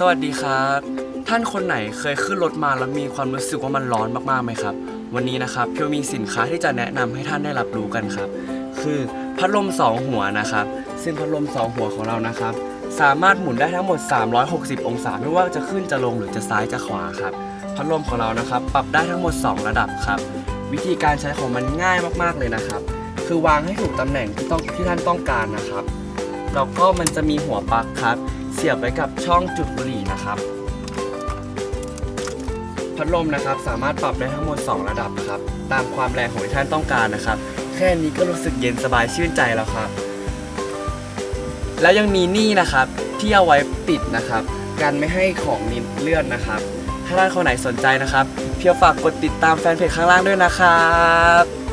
สวัสดีครับ ท่านคนไหนเคยขึ้นรถมาแล้วมีความรู้สึกว่ามันร้อนมากๆไหมครับ วันนี้นะครับเพียวมีสินค้าที่จะแนะนำให้ท่านได้รับรู้กันครับ คือพัดลม 2 หัวนะครับซึ่งพัดลม 2 หัวของเรานะครับ สามารถหมุนได้ทั้งหมด 360 องศา ไม่ว่าจะขึ้นจะลงหรือจะซ้ายจะขวาครับ พัดลมของเรานะครับ ปรับได้ทั้งหมด 2 ระดับครับ วิธีการใช้ของมันง่ายมากๆเลยนะครับ คือวางให้ถูกตำแหน่งที่ต้องที่ท่านต้องการนะครับแล้วก็มันจะมีหัวปลั๊กครับ เสียบไว้กับช่องจุดบุหรี่นะครับพัดลมนะครับสามารถปรับได้ทั้งหมด 2 ระดับนะครับ ตามความแรงของที่ท่านต้องการนะครับ แค่นี้ก็รู้สึกเย็นสบายชื่นใจแล้วครับ แล้วยังมีนี่นะครับที่เอาไว้ปิดนะครับ กันไม่ให้ของนิดเลื่อนนะครับ ถ้าท่านคนไหนสนใจนะครับ เพียวฝากกดติดตามแฟนเพจข้างล่างด้วยนะครับ